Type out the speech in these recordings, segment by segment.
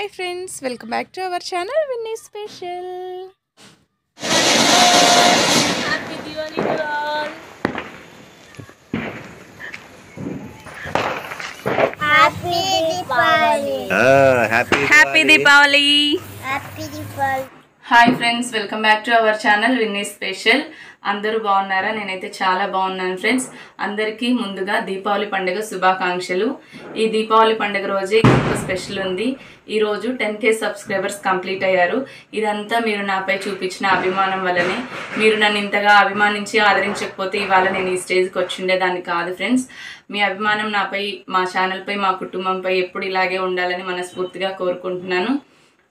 Hi friends welcome back to our channel Vinni special happy Diwali to all happy Deepavali happy happy Deepavali happy Deepavali hi friends welcome back to our channel Vinni special అందరూ బాగున్నారా? నేనైతే చాలా బాగున్నాను friends. అందరికీ ముందుగా దీపావళి పండుగ శుభాకాంక్షలు. ఈ దీపావళి పండుగ రోజే ఇంకొక స్పెషల్ ఉంది. ఈరోజు టెన్ కే సబ్స్క్రైబర్స్ కంప్లీట్ అయ్యారు. ఇదంతా మీరు నాపై చూపించిన అభిమానం వల్లనే. మీరు నన్ను ఇంతగా అభిమానించి ఆదరించకపోతే ఇవాళ నేను ఈ స్టేజ్కి వచ్చిండేదాన్ని కాదు ఫ్రెండ్స్. మీ అభిమానం నాపై మా ఛానల్పై మా కుటుంబంపై ఎప్పుడు ఇలాగే ఉండాలని మనస్ఫూర్తిగా కోరుకుంటున్నాను.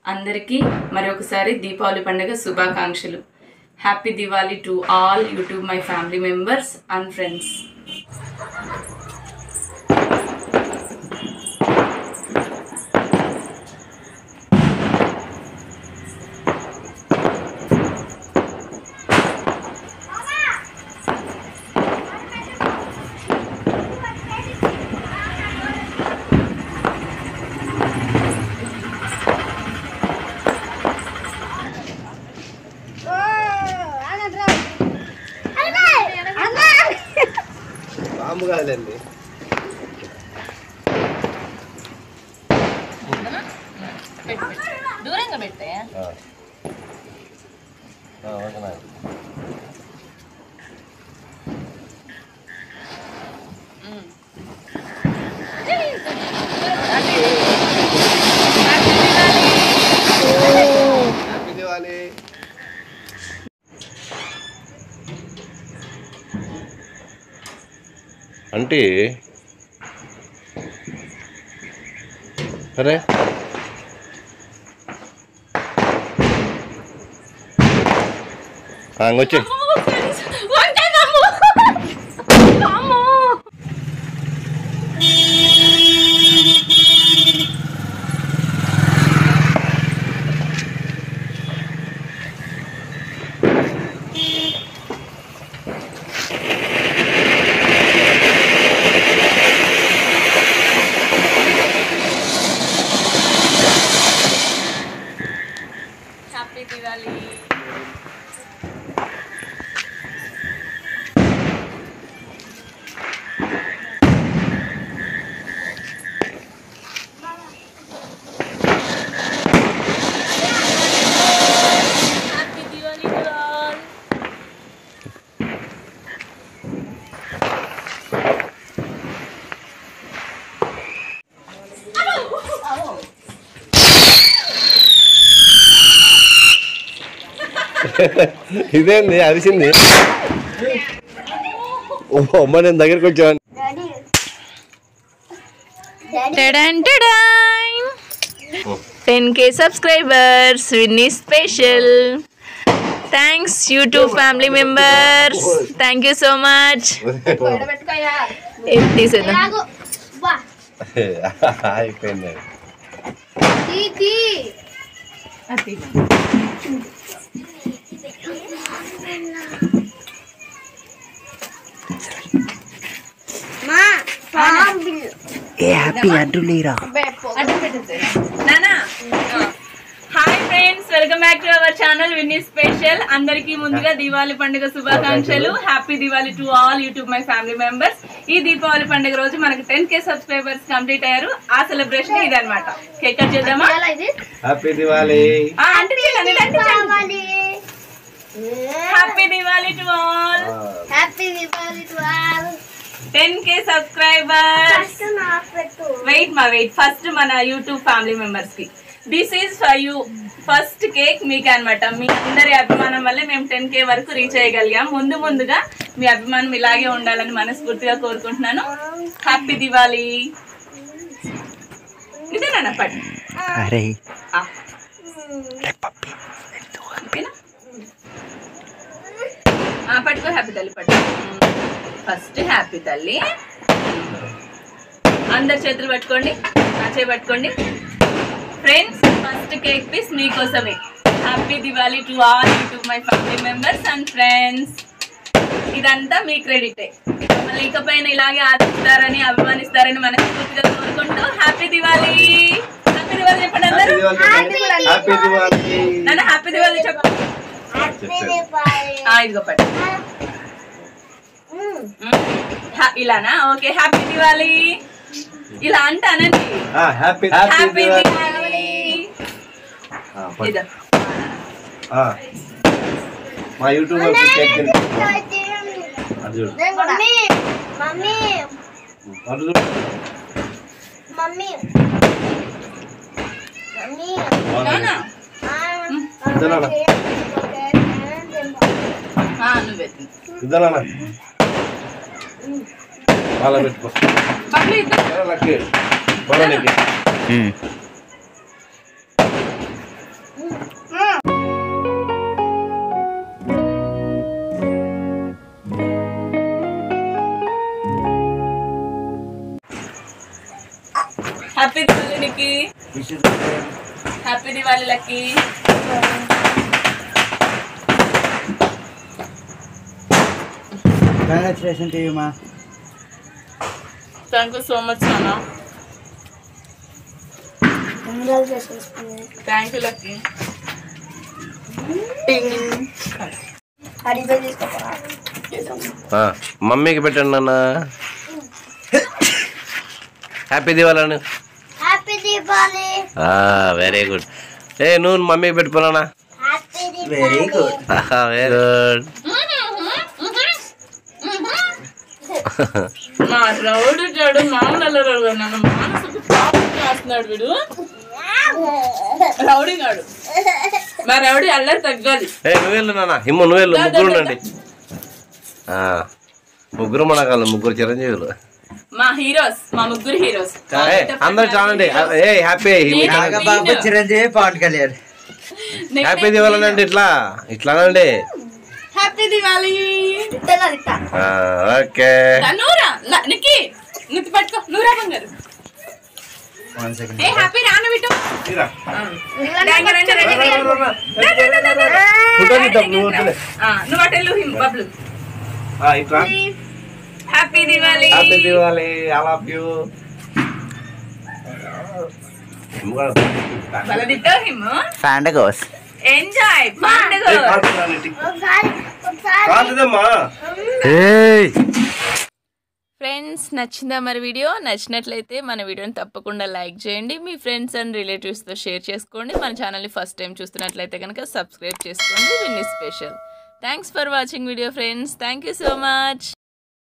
అందరికీ మరొకసారి దీపావళి పండుగ శుభాకాంక్షలు. Happy Diwali to all YouTube, my family members and friends. కాదులేండి దూరంగా పెట్టే. ఓకే నాయన. హ్యాపీ దివాళీ అంటే అరే వచ్చే happy Diwali happy Diwali to all ఇదేంది అరిసింది ఓ అమ్మ నేను దగ్గరికి వచ్చాను ten K subscribers Vinni special thanks YouTube family members thank you so much తీసేద్దాం అయిపోయింది మా బాంబులు నానా hi friends welcome back to our channel Vinni special అందరికీ ముందుగా దీపావళి పండుగ శుభాకాంక్షలు. Happy Diwali to all YouTube my family members ఈ దీపావళి పండుగ రోజు మనకి టెన్ కే సబ్స్క్రైబర్స్ కంప్లీట్ అయ్యారు. ఆ సెలబ్రేషన్ ఇది అనమాట కేక్ కట్ చేద్దామా? Happy Diwali. Happy Diwali to all happy Deepavali to all ten K wait మా వెయిట్ ఫస్ట్ మన యూట్యూబ్ ఫ్యామిలీ మెంబర్స్కి. This is for you first cake మీకు అన్నమాట మీ అందరి అభిమానం వల్లే మేము టెన్ కే వరకు రీచ్ అయ్యగలిగాం. ముందు ముందుగా మీ అభిమానం ఇలాగే ఉండాలని మనస్ఫూర్తిగా కోరుకుంటున్నాను. హ్యాపీ దివాళీ ఇదేనా పట్టుకో హ్యాపీ తల్లి పట్టు ఫస్ట్ హ్యాపీ తల్లి. అందరి చేతులు పట్టుకోండి నా చేయి పట్టుకోండి. ఫ్రెండ్స్ ఫస్ట్ కేక్ పీస్ మీకోసమే. Happy Diwali to all to my family members and friends ఇదంతా మీ క్రెడిటే మళ్ళీ ఇకపైన ఇలాగే ఆదరిస్తారని అభిమానిస్తారని మనస్ఫూర్తిగా కోరుకుంటూ హ్యాపీ దివాళీ హ్యాపీ దివాలి చెప్పండి అందరూ. హ్యాపీ దివాలి నన్ను హ్యాపీ దివాలి చెప్పండి హ్యాపీ దీపావళి ఆ, ఇదిగో పట్టు. హా- ఇలానా? ఓకే హ్యాపీ దివాలి ఇలా అంటానండి హ్యాపీ హ్యాపీ దివాలి ఇదో మా యూట్యూబ్ లో కేక్ తిని అది చూడు మమ్మీ మమ్మీ అది చూడు మమ్మీ మమ్మీ నానా ఇద్దరు వాళ్ళ పెట్టుకో. హ్యాపీ దివాలి నీకి happy Diwali lucky congratulation TV మా థ్యాంక్ యూ సో మచ్ నాన్న థ్యాంక్ యూ లక్కీ మమ్మీకి పెట్టండి నాన్న. హ్యాపీ దివాలని హ్యాపీ దీపావళి వెరీ గుడ్ ఏ నువ్వు మమ్మీకి పెట్టుకున్నానా వెరీ గుడ్ వెరీ గుడ్ మా రౌడు చాడు మామూలు అల్లరాడు నన్ను మానసిక పాపం చేస్తున్నాడు వీడు. రౌడీ గాడు మా రౌడీ అల్లరి తగ్గాలి. ఏ నాన్న. హిమ్ము ముగ్గురు ఉండండి. ఆ, ముగ్గురు మనకాళ్ళు ముగ్గురు చిరంజీవులు. మా హీరోస్ మా ముగ్గురు హీరోస్. అందరూ చాలండి. ఏ హ్యాపీ. నాగబాబు చిరంజీవి పవన్ కళ్యాణ్. హ్యాపీ అంటే ఇట్లా. ఇట్లానండి. హ్యాపీ దివాలి ఆ, ఓకే. నూరా నికి నిక్కి పట్టుకో నూరా బంగారు. ఏ హ్యాపీ రాను బిట్టు నువ్వు వద్దులే. నువ్వు అటు వెళ్ళు him Bablu. Happy Diwali happy Diwali I love you enjoy friends నచ్చిందా మరి వీడియో? నచ్చినట్లయితే మన వీడియోని తప్పకుండా లైక్ చేయండి. మీ ఫ్రెండ్స్ అండ్ రిలేటివ్స్తో షేర్ చేసుకోండి. మన ఛానల్ని ఫస్ట్ టైం చూస్తున్నట్లయితే కనుక సబ్స్క్రైబ్ చేసుకోండి. Vinni special. Thanks for watching video friends thank you so much